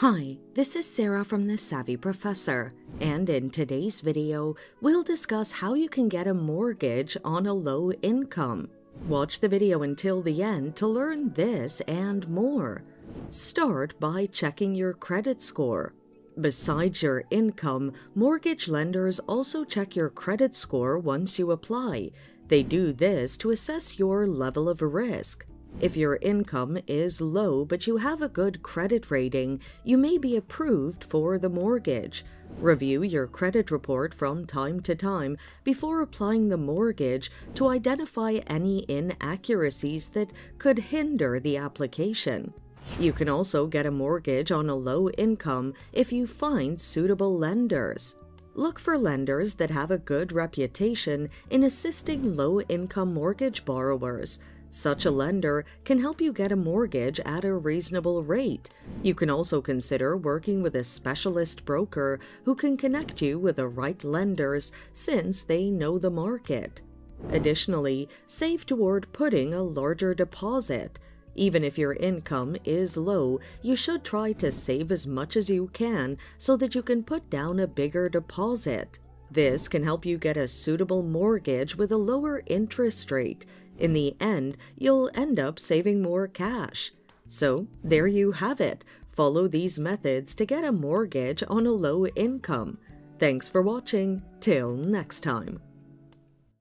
Hi, this is Sarah from The Savvy Professor, and in today's video, we'll discuss how you can get a mortgage on a low income. Watch the video until the end to learn this and more. Start by checking your credit score. Besides your income, mortgage lenders also check your credit score once you apply. They do this to assess your level of risk. If your income is low but you have a good credit rating, you may be approved for the mortgage. Review your credit report from time to time before applying the mortgage to identify any inaccuracies that could hinder the application. You can also get a mortgage on a low income if you find suitable lenders. Look for lenders that have a good reputation in assisting low income mortgage borrowers. Such a lender can help you get a mortgage at a reasonable rate. You can also consider working with a specialist broker who can connect you with the right lenders since they know the market. Additionally, save toward putting a larger deposit. Even if your income is low, you should try to save as much as you can so that you can put down a bigger deposit. This can help you get a suitable mortgage with a lower interest rate. In the end, you'll end up saving more cash. So, there you have it. Follow these methods to get a mortgage on a low income. Thanks for watching. Till next time.